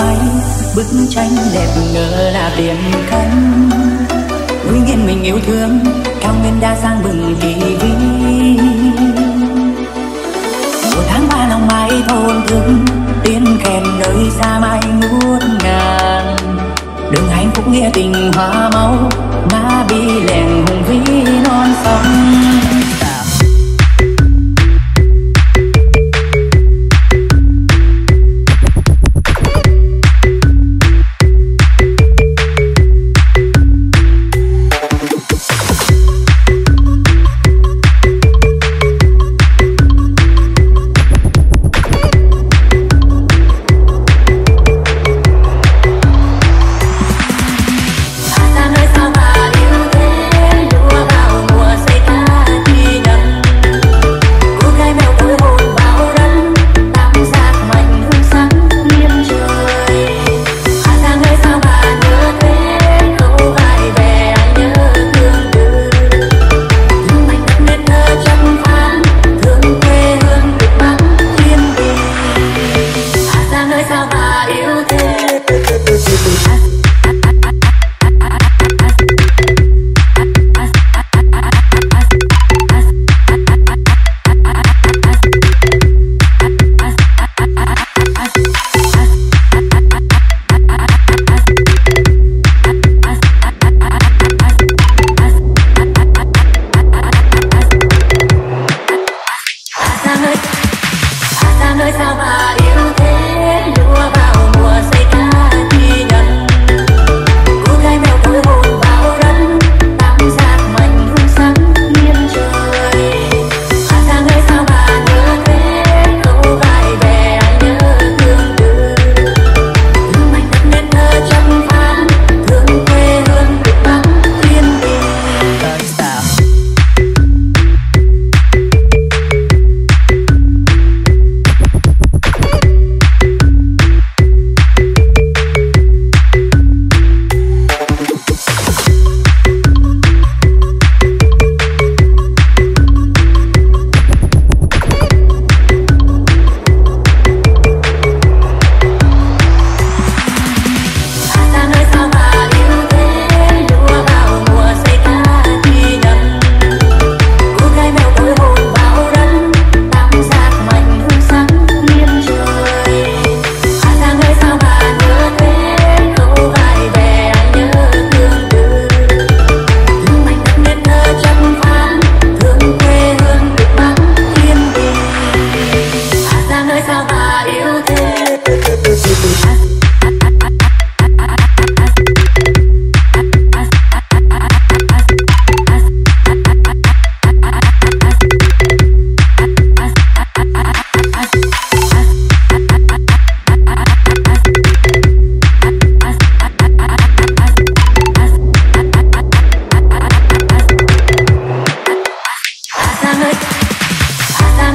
máy bức tranh đẹp ngờ là tiền khánh Quy nhiên mình yêu thương, cao nguyên đa sang bừng kỳ vi một tháng ba lòng mãi thôn thương tiếng kèn nơi xa mai ngút ngàn. Đường hạnh phúc nghĩa tình hoa máu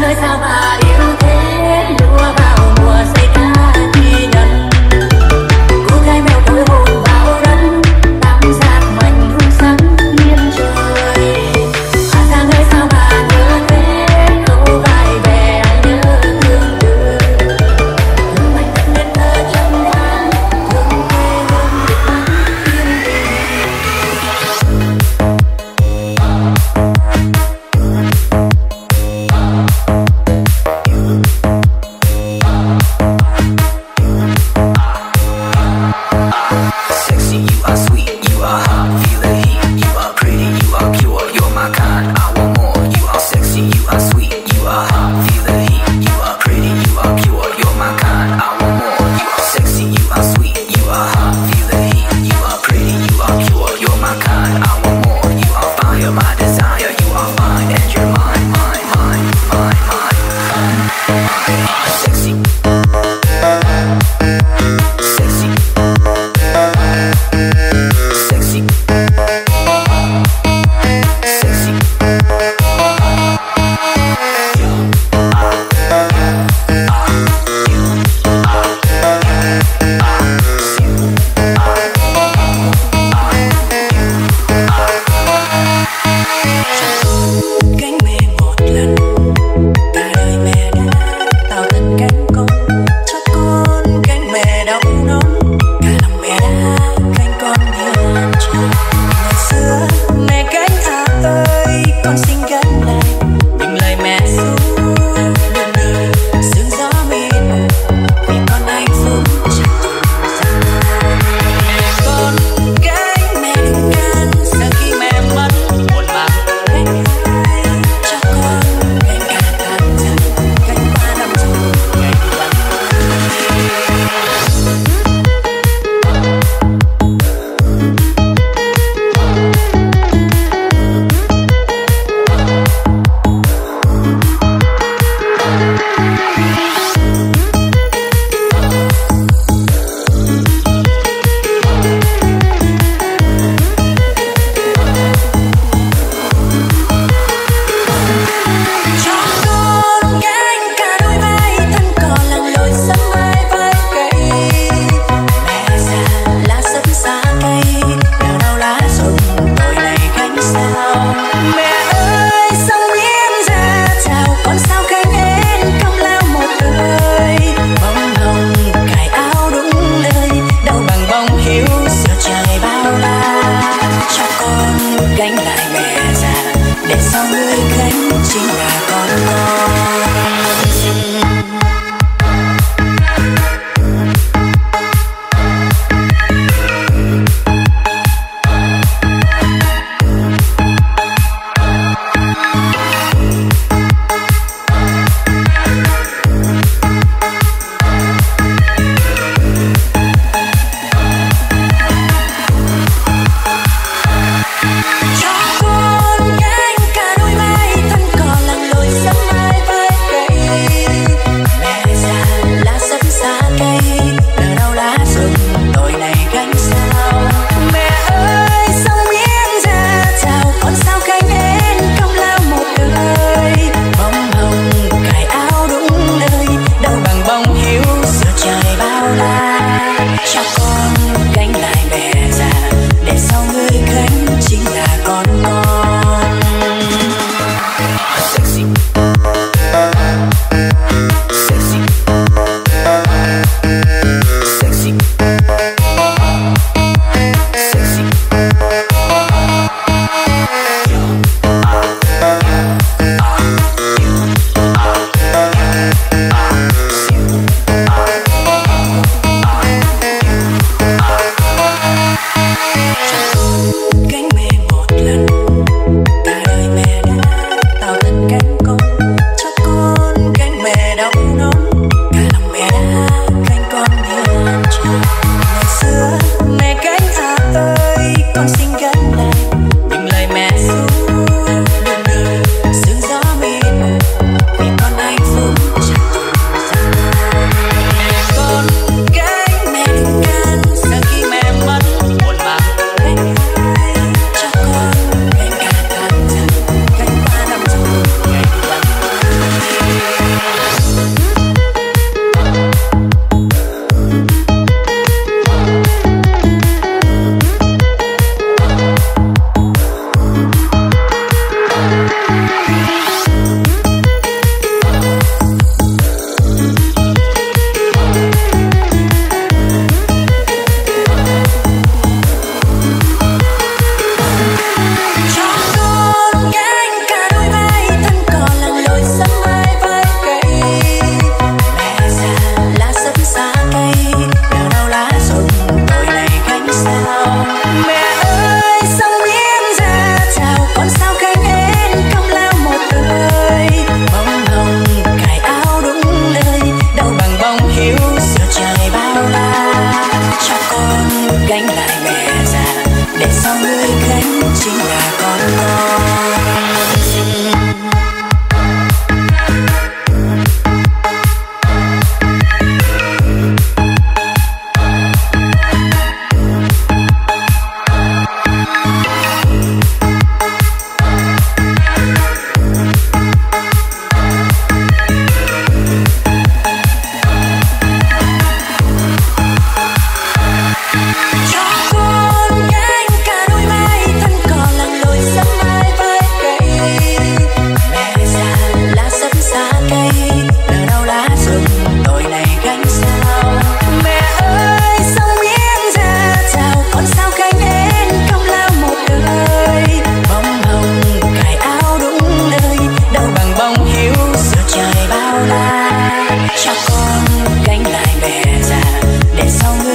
快走吧。Oh, trời bao la. Cho con gánh lại bè già để sau người